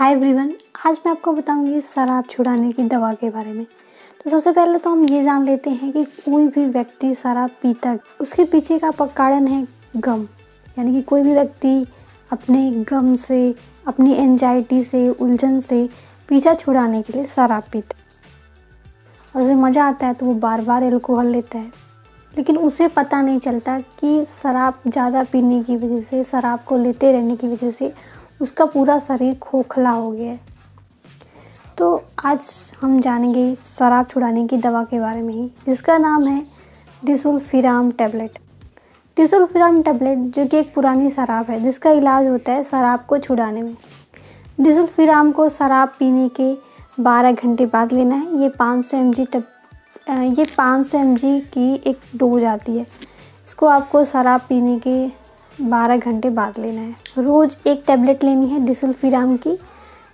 Hi everyone आज मैं आपको बताऊँगी शराब छुड़ाने की दवा के बारे में। तो सबसे पहले तो हम ये जान लेते हैं कि कोई भी व्यक्ति शराब पीता, उसके पीछे का कारण है गम। यानी कि कोई भी व्यक्ति अपने गम से, अपनी एनजाइटी से, उलझन से पीछा छुड़ाने के लिए शराब पीता और उसे मज़ा आता है तो वो बार बार एल्कोहल लेता है। लेकिन उसे पता नहीं चलता कि शराब ज़्यादा पीने की वजह से, शराब को लेते रहने की वजह से उसका पूरा शरीर खोखला हो गया है। तो आज हम जानेंगे शराब छुड़ाने की दवा के बारे में ही, जिसका नाम है डिसुल्फिराम टैबलेट। डिसुल्फिराम टैबलेट जो कि एक पुरानी शराब है, जिसका इलाज होता है शराब को छुड़ाने में। डिसुल्फिराम को शराब पीने के 12 घंटे बाद लेना है। ये 500 सौ एम ये 500 सौ की एक डोज आती है। इसको आपको शराब पीने के बारह घंटे बाद लेना है। रोज़ एक टैबलेट लेनी है डिसुल्फिराम की,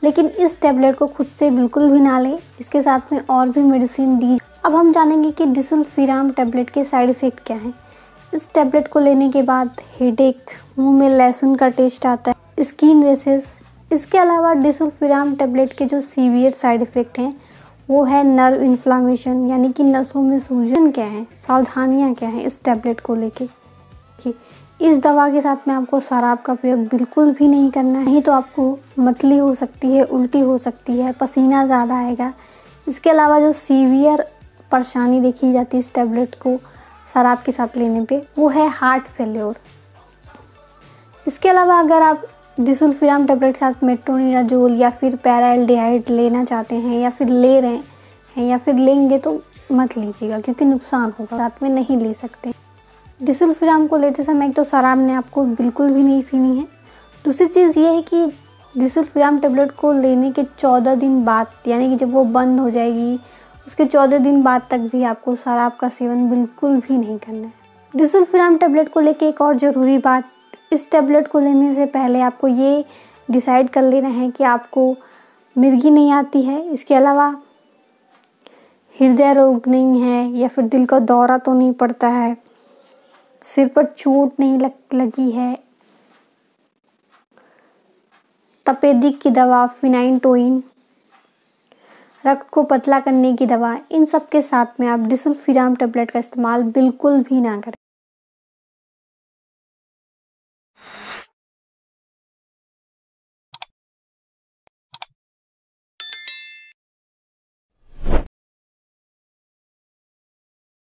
लेकिन इस टैबलेट को खुद से बिल्कुल भी ना लें। इसके साथ में और भी मेडिसिन दी अब हम जानेंगे कि डिसुल्फिराम टैबलेट के साइड इफ़ेक्ट क्या हैं। इस टैबलेट को लेने के बाद हेडेक मुँह में लहसुन का टेस्ट आता है स्किन रेसेस इसके अलावा डिसुल्फिराम टैबलेट के जो सीवियर साइड इफ़ेक्ट हैं, वो है नर्व इन्फ्लामेशन यानी कि नसों में सूजन क्या है, सावधानियाँ क्या हैं इस टैबलेट को लेके। इस दवा के साथ में आपको शराब का प्रयोग बिल्कुल भी नहीं करना है। तो आपको मतली हो सकती है, उल्टी हो सकती है, पसीना ज़्यादा आएगा। इसके अलावा जो सीवियर परेशानी देखी जाती है इस टैबलेट को शराब के साथ लेने पे, वो है हार्ट फेल्योर। इसके अलावा अगर आप डिसुल्फिराम टैबलेट के साथ मेट्रोनिडाजोल या फिर पैराल्डिहाइड लेना चाहते हैं या फिर ले रहे हैं या फिर लेंगे तो मत लीजिएगा, क्योंकि नुकसान होगा, साथ में नहीं ले सकते। डिसल्फिराम को लेते समय एक तो शराब ने आपको बिल्कुल भी नहीं पीनी है। दूसरी चीज़ ये है कि डिसल्फिराम टेबलेट को लेने के चौदह दिन बाद, यानी कि जब वो बंद हो जाएगी, उसके चौदह दिन बाद तक भी आपको शराब का सेवन बिल्कुल भी नहीं करना है। डिसल्फिराम टेबलेट को लेके एक और ज़रूरी बात, इस टेबलेट को लेने से पहले आपको ये डिसाइड कर लेना है कि आपको मिर्गी नहीं आती है। इसके अलावा हृदय रोग नहीं है या फिर दिल का दौरा तो नहीं पड़ता है। सिर पर चोट नहीं लग, लगी है। तपेदिक की दवा फिनाइन टोइन रक्त को पतला करने की दवा इन सब के साथ में आप डिसुलफिराम टेबलेट का इस्तेमाल बिल्कुल भी ना करें।